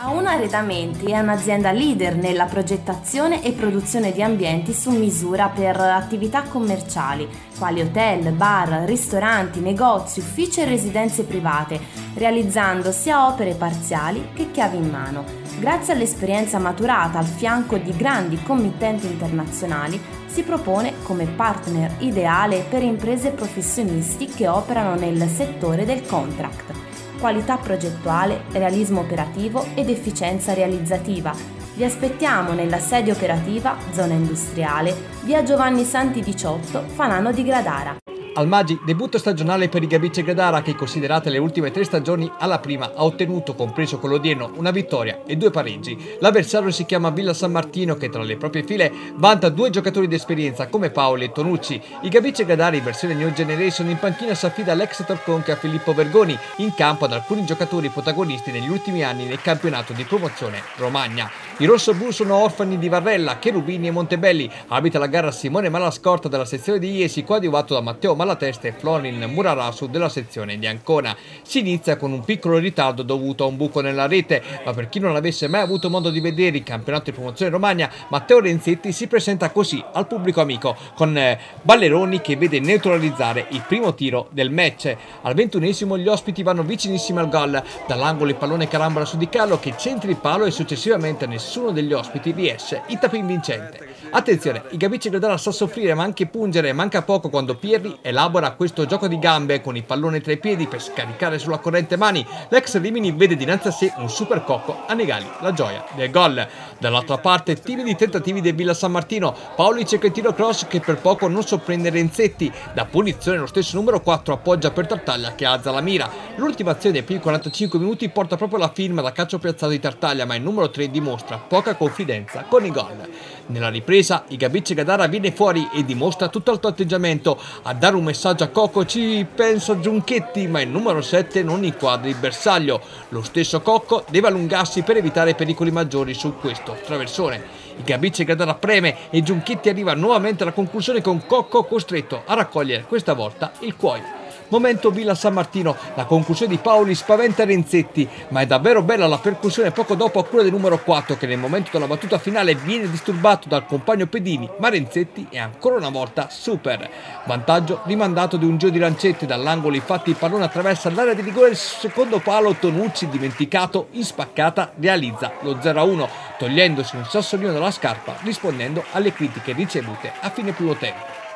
A1 Arredamenti è un'azienda leader nella progettazione e produzione di ambienti su misura per attività commerciali, quali hotel, bar, ristoranti, negozi, uffici e residenze private, realizzando sia opere parziali che chiavi in mano. Grazie all'esperienza maturata al fianco di grandi committenti internazionali, si propone come partner ideale per imprese e professionisti che operano nel settore del contract qualità progettuale, realismo operativo ed efficienza realizzativa. Vi aspettiamo nella sede operativa, zona industriale, via Giovanni Santi 18, Fanano di Gradara. Al Magi, debutto stagionale per i Gabice Gradara che considerate le ultime tre stagioni alla prima ha ottenuto, compreso con l'Odieno, una vittoria e due pareggi. L'avversario si chiama Villa San Martino che tra le proprie file vanta due giocatori d'esperienza come Paoli e Tonucci. I Gabice Gradara in versione New Generation in panchina si affida all'ex Torconca Filippo Vergoni, in campo ad alcuni giocatori protagonisti negli ultimi anni nel campionato di promozione Romagna. I rossoblu sono orfani di Varrella, Cherubini e Montebelli. Abita la gara Simone Malascorta della sezione di Iesi, coadiuvato da Matteo Malascorta alla testa e Florin Murarasu della sezione di Ancona. Si inizia con un piccolo ritardo dovuto a un buco nella rete, ma per chi non avesse mai avuto modo di vedere il campionato di promozione Romagna, Matteo Renzetti si presenta così al pubblico amico, con eh, Balleroni che vede neutralizzare il primo tiro del match. Al ventunesimo gli ospiti vanno vicinissimi al gol, dall'angolo il pallone carambola su Di Carlo che centri il palo e successivamente nessuno degli ospiti riesce il tapin vincente. Attenzione, i Gabici Gradara sa soffrire ma anche pungere, manca poco quando Pierri elabora questo gioco di gambe con il pallone tra i piedi per scaricare sulla corrente mani. L'ex Rimini vede dinanzi a sé un super cocco a negargli la gioia del gol. Dall'altra parte timidi tentativi del Villa San Martino, Paoli cerca il tiro cross che per poco non sorprende Renzetti. Da punizione lo stesso numero 4 appoggia per Tartaglia che alza la mira. L'ultima azione primi 45 minuti porta proprio la firma da calcio piazzato di Tartaglia ma il numero 3 dimostra poca confidenza con i gol. Nella ripresa, Igabice Gadara viene fuori e dimostra tutto il suo atteggiamento. A dare un messaggio a Cocco ci pensa Giunchetti, ma il numero 7 non inquadra il bersaglio. Lo stesso Cocco deve allungarsi per evitare pericoli maggiori su questo traversone. Igabice Gadara preme e Giunchetti arriva nuovamente alla conclusione con Cocco costretto a raccogliere questa volta il cuoio. Momento Villa San Martino, la conclusione di Paoli spaventa Renzetti, ma è davvero bella la percussione poco dopo a cura del numero 4 che nel momento della battuta finale viene disturbato dal compagno Pedini, ma Renzetti è ancora una volta super. Vantaggio rimandato di un giro di lancette dall'angolo, infatti il pallone attraversa l'area di rigore il secondo palo, Tonucci dimenticato in spaccata realizza lo 0-1, togliendosi un sassolino dalla scarpa rispondendo alle critiche ricevute a fine primo tempo.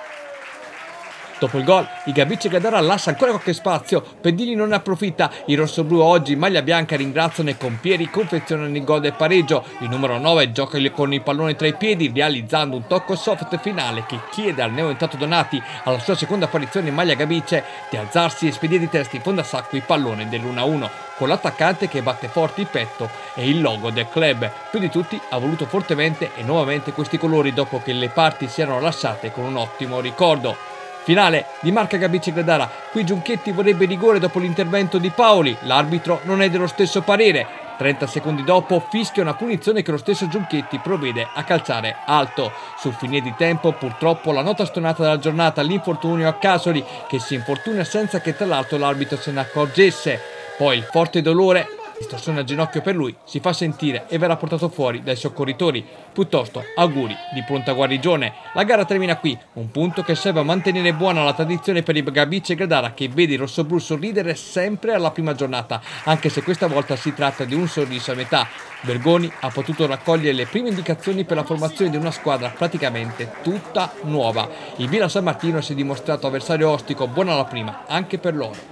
Dopo il gol, i Gabici Gadara lascia ancora qualche spazio, Pedini non ne approfitta, i rossoblù oggi maglia bianca ringraziano e con Pieri confezionano il gol del pareggio, il numero 9 gioca con il pallone tra i piedi realizzando un tocco soft finale che chiede al neoentrato Donati alla sua seconda apparizione in maglia Gabice di alzarsi e spedire di testa in fondo a sacco il pallone dell'1-1 con l'attaccante che batte forte il petto e il logo del club. Più di tutti ha voluto fortemente e nuovamente questi colori dopo che le parti si erano lasciate con un ottimo ricordo. Finale di Marca Gabici Gradara. Qui Giunchetti vorrebbe rigore dopo l'intervento di Paoli. L'arbitro non è dello stesso parere. 30 secondi dopo fischia una punizione che lo stesso Giunchetti provvede a calciare alto. Sul finire di tempo purtroppo la nota stonata della giornata l'infortunio a Casoli che si infortuna senza che tra l'altro l'arbitro se ne accorgesse. Poi il forte dolore distorsione al ginocchio per lui, si fa sentire e verrà portato fuori dai soccorritori. Piuttosto, auguri di pronta guarigione. La gara termina qui, un punto che serve a mantenere buona la tradizione per i Gabice Gradara che vede il rossoblù sorridere sempre alla prima giornata, anche se questa volta si tratta di un sorriso a metà. Vergoni ha potuto raccogliere le prime indicazioni per la formazione di una squadra praticamente tutta nuova. Il Villa San Martino si è dimostrato avversario ostico buono alla prima, anche per loro.